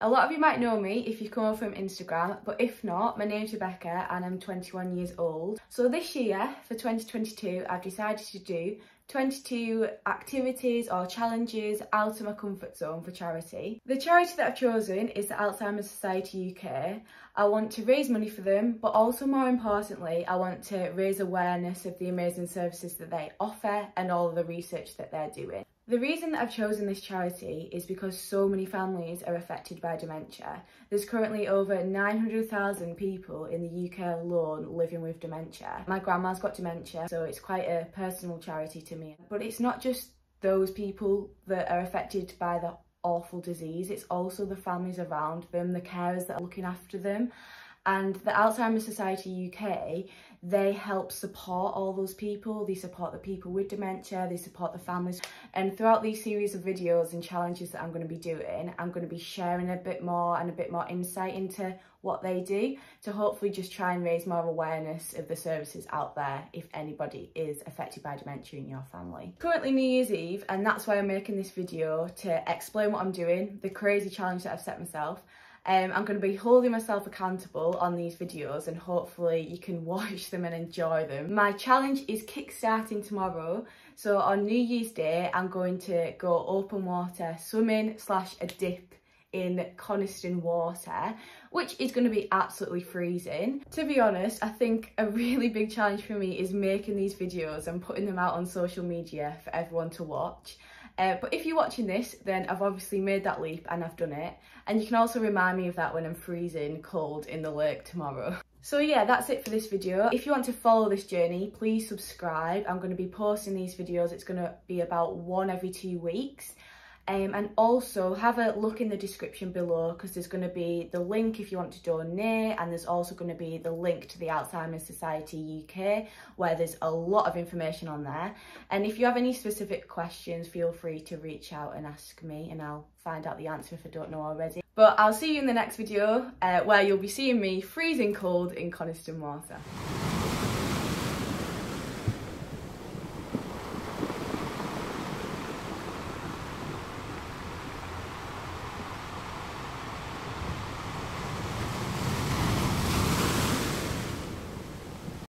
A lot of you might know me if you come from Instagram, but if not, my name's Rebecca and I'm 21 years old. So this year, for 2022, I've decided to do 22 activities or challenges out of my comfort zone for charity. The charity that I've chosen is the Alzheimer's Society UK. I want to raise money for them, but also more importantly, I want to raise awareness of the amazing services that they offer and all the research that they're doing. The reason that I've chosen this charity is because so many families are affected by dementia. There's currently over 900,000 people in the UK alone living with dementia. My grandma's got dementia, so it's quite a personal charity to me. But it's not just those people that are affected by the awful disease, it's also the families around them, the carers that are looking after them. And the Alzheimer's Society UK, they help support all those people. They support the people with dementia, they support the families. And throughout these series of videos and challenges that I'm going to be doing, I'm going to be sharing a bit more and a bit more insight into what they do to hopefully just try and raise more awareness of the services out there if anybody is affected by dementia in your family. Currently New Year's Eve and that's why I'm making this video to explain what I'm doing, the crazy challenge that I've set myself um, I'm going to be holding myself accountable on these videos and hopefully you can watch them and enjoy them. My challenge is kick-starting tomorrow. So on New Year's Day, I'm going to go open water swimming slash a dip in Coniston water, which is going to be absolutely freezing. To be honest, I think a really big challenge for me is making these videos and putting them out on social media for everyone to watch. Uh, but if you're watching this, then I've obviously made that leap and I've done it. And you can also remind me of that when I'm freezing cold in the lake tomorrow. So yeah, that's it for this video. If you want to follow this journey, please subscribe. I'm going to be posting these videos. It's going to be about one every two weeks. Um, and also have a look in the description below because there's going to be the link if you want to donate and there's also going to be the link to the Alzheimer's Society UK where there's a lot of information on there and if you have any specific questions feel free to reach out and ask me and I'll find out the answer if I don't know already. But I'll see you in the next video uh, where you'll be seeing me freezing cold in Coniston water.